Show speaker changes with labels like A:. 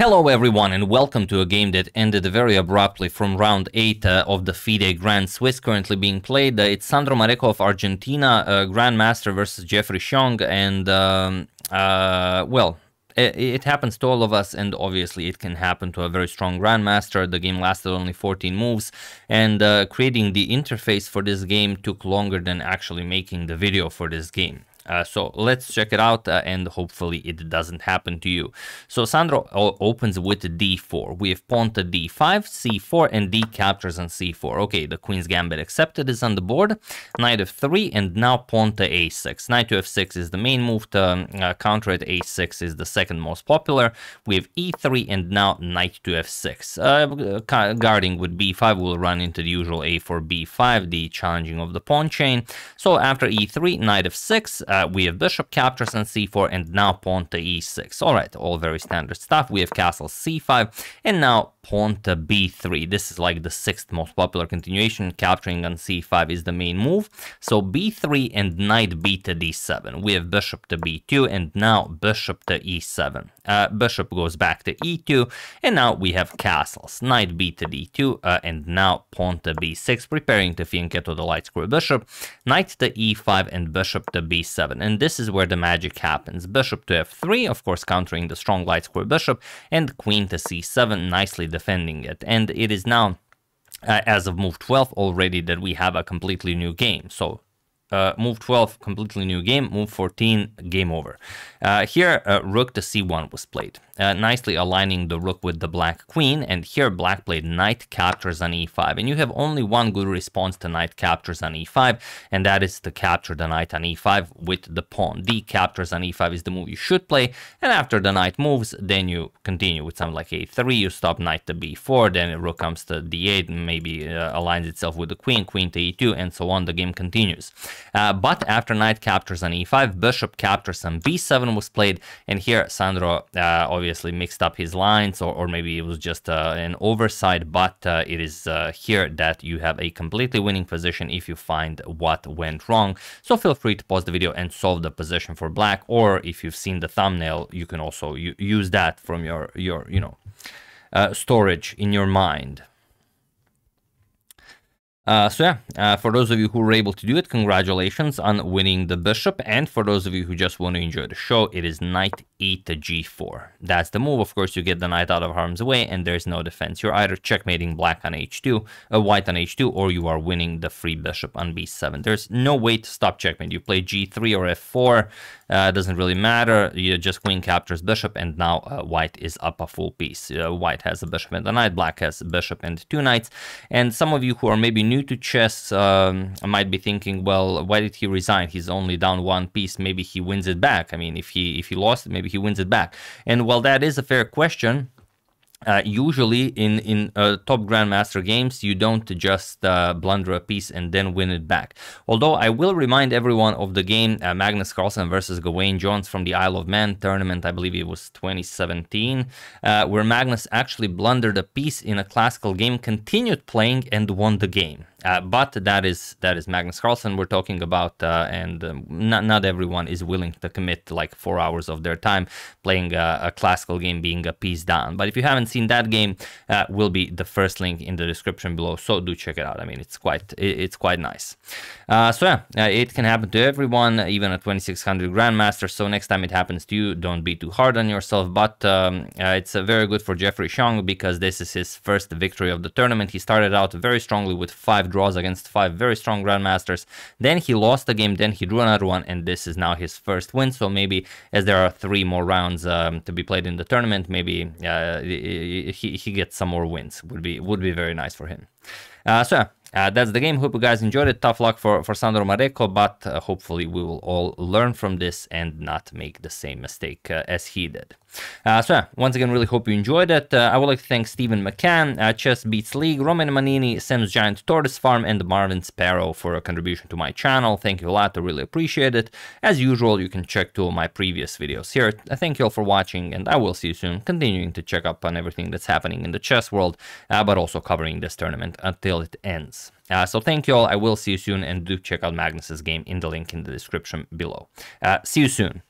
A: Hello everyone and welcome to a game that ended very abruptly from round 8 uh, of the FIDE Grand Swiss currently being played. Uh, it's Sandro Mareco of Argentina, uh, Grandmaster versus Jeffery Xiong and um, uh, well, it, it, happens to all of us and obviously it can happen to a very strong Grandmaster. The game lasted only 14 moves and uh, creating the interface for this game took longer than actually making the video for this game. Uh, so let's check it out uh, and hopefully it doesn't happen to you. So Sandro opens with d4. We have pawn to d5, c4, and d captures on c4. Okay, the queen's gambit accepted is on the board. Knight f3 and now pawn to a6. Knight to f6 is the main move to uh, counter it. a6 is the second most popular. We have e3 and now knight to f6. Uh, guarding with b5 will run into the usual a4 b5, the challenging of the pawn chain. So after e3, knight f6, uh, we have bishop captures on c4 and now pawn to e6. All right, all very standard stuff. We have castle c5 and now pawn to b3. This is like the sixth most popular continuation. Capturing on c5 is the main move. So b3 and knight b to d7. We have bishop to b2 and now bishop to e7. Uh, bishop goes back to e2 and now we have castles. Knight b to d2 uh, and now pawn to b6 preparing to fianchetto the light square bishop. Knight to e5 and bishop to b7 and this is where the magic happens. Bishop to f3, of course countering the strong light square bishop, and queen to c7, nicely defending it. And it is now, uh, as of move 12 already, that we have a completely new game. So uh, move 12, completely new game. Move 14, game over. Uh, here, uh, rook to c1 was played, uh, nicely aligning the rook with the black queen. And here, black played knight captures on e5. And you have only one good response to knight captures on e5, and that is to capture the knight on e5 with the pawn. d captures on e5 is the move you should play. And after the knight moves, then you continue with something like a3. You stop knight to b4, then rook comes to d8, and maybe uh, aligns itself with the queen, queen to e2, and so on. The game continues. Uh, but after knight captures on e5, bishop captures on b7 was played, and here Sandro uh, obviously mixed up his lines, or, or maybe it was just uh, an oversight, but uh, it is uh, here that you have a completely winning position if you find what went wrong. So feel free to pause the video and solve the position for black, or if you've seen the thumbnail, you can also use that from your, your you know, uh, storage in your mind. Uh, so yeah, uh, for those of you who were able to do it, congratulations on winning the bishop. And for those of you who just want to enjoy the show, it is knight e to g4. That's the move. Of course, you get the knight out of harm's way and there's no defense. You're either checkmating black on h2, uh, white on h2, or you are winning the free bishop on b7. There's no way to stop checkmate. You play g3 or f4, uh, doesn't really matter. You just queen captures bishop and now uh, white is up a full piece. Uh, white has a bishop and a knight, black has a bishop and two knights. And some of you who are maybe new new to chess um, might be thinking, well, why did he resign? He's only down one piece. Maybe he wins it back. I mean, if he if he lost, maybe he wins it back. And while that is a fair question, uh, usually in in uh, top grandmaster games you don't just uh, blunder a piece and then win it back. Although i will remind everyone of the game uh, magnus carlsen versus gawain jones from the isle of man tournament. I believe it was 2017 uh, where magnus actually blundered a piece in a classical game continued playing and won the game uh, but that is that is Magnus Carlsen we're talking about, uh, and um, not not everyone is willing to commit like four hours of their time playing a, a classical game, being a piece down. But if you haven't seen that game, uh, will be the first link in the description below. So do check it out. I mean, it's quite it's quite nice. Uh, so yeah, uh, it can happen to everyone, even a 2600 grandmaster. So next time it happens to you, don't be too hard on yourself. But um, it's very good for Jeffery Xiong because this is his first victory of the tournament. He started out very strongly with five draws against five very strong grandmasters. Then he lost the game, then he drew another one, and this is now his first win. So maybe as there are three more rounds um, to be played in the tournament, maybe uh, he, he gets some more wins. Would be would be very nice for him. Uh, so uh, that's the game. Hope you guys enjoyed it. Tough luck for, for Sandro Mareco, but uh, hopefully we will all learn from this and not make the same mistake uh, as he did. Uh, so yeah, once again, really hope you enjoyed it. Uh, I would like to thank Stephen McCann, uh, Chess Beats League, Roman Manini, Sam's Giant Tortoise Farm, and Marvin Sparrow for a contribution to my channel. Thank you a lot. I really appreciate it. As usual, you can check two of my previous videos here. thank you all for watching, and I will see you soon, continuing to check up on everything that's happening in the chess world, but also covering this tournament until it ends. Uh, so thank you all. I will see you soon and do check out Magnus's game in the link in the description below. Uh, see you soon.